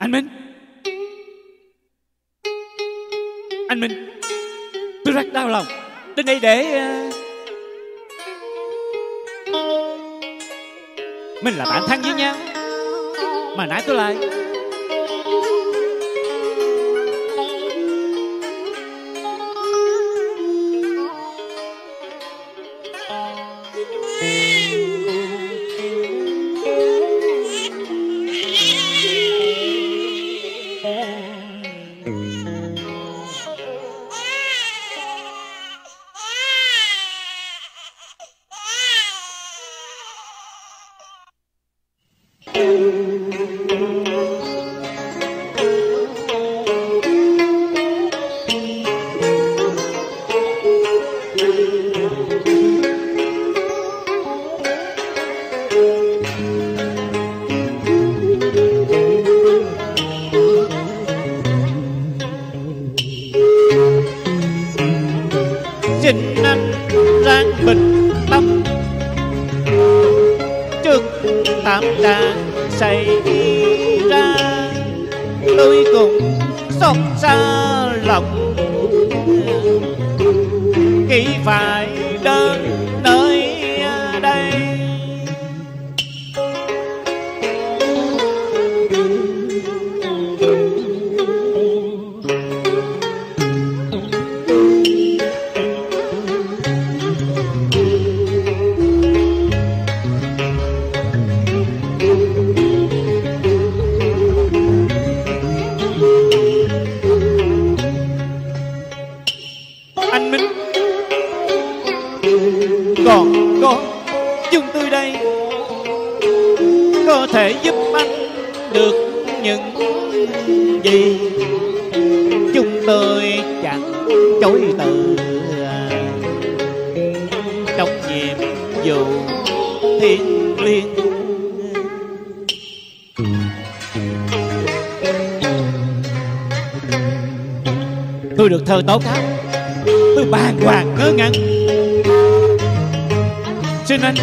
Anh Minh. Anh Minh. Tôi rất đau lòng. Đến đây để ờ, Mình là bạn thân với nhau, Mà nãy tôi lại. Xin tám tràng xảy ra. Tôi cùng xót xa lòng. Khi phải đơn có thể giúp anh được những gì chúng tôi chẳng chối từ. Trong nhiệm vụ thiên liêng, tôi được thơ tố cáo, tôi bàng hoàng ngớ ngẩn. Xin anh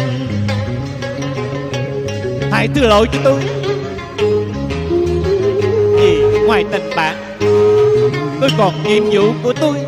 hãy thứ lỗi cho tôi. Vì ngoài tình bạn, tôi còn nhiệm vụ của tôi.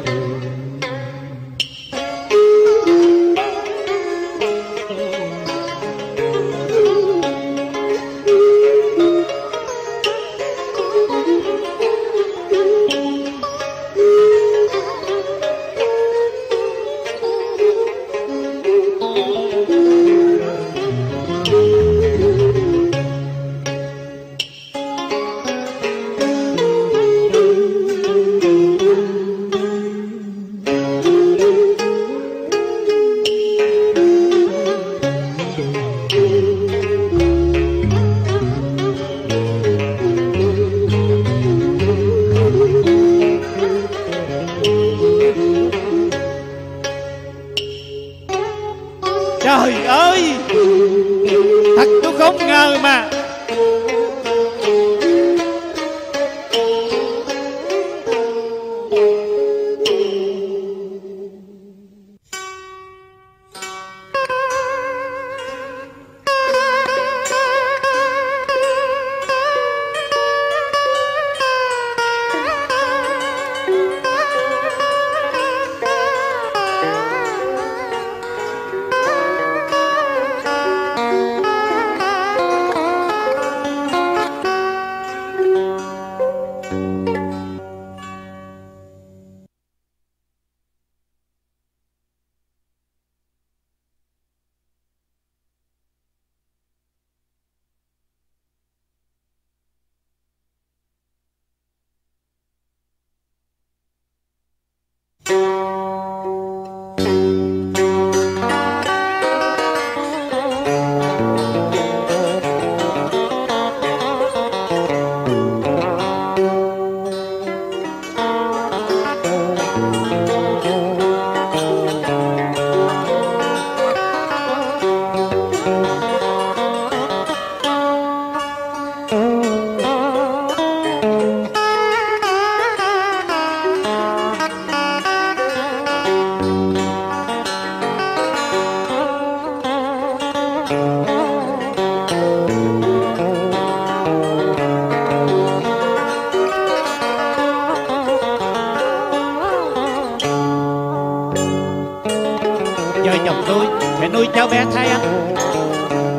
Chồng tôi sẽ nuôi cho bé thay anh.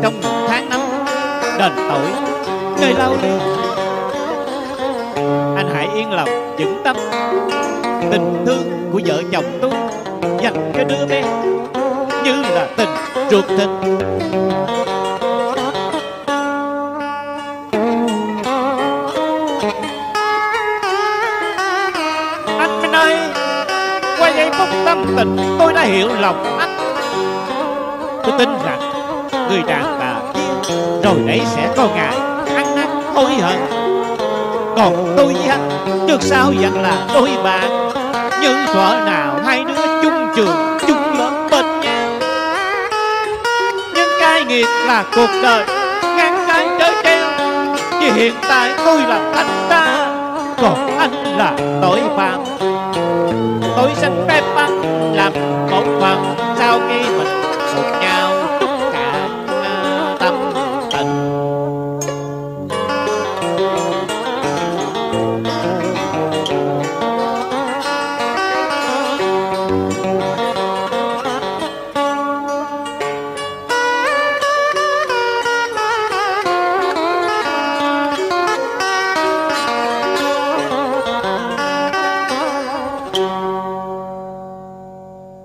Trong những tháng năm đền tội, nơi lao đi. Anh hãy yên lòng, vững tâm. Tình thương của vợ chồng tôi dành cho đứa bé như là tình ruột thịt. Anh bên ơi qua giây phút tâm tình, tôi đã hiểu lòng tin rằng người đàn bà kia rồi đấy sẽ có ngày ăn năn hối hận. Còn tôi với anh trước sau vẫn là đôi bạn. Như thuở nào hai đứa chung trường, chung lớp bên nhau. Nhưng cái nghiệt là cuộc đời, ngang trái trời treo. Vì hiện tại tôi là anh ta, còn anh là tội phạm. Tôi xin phép anh làm một phần